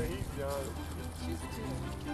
So he's. She's two.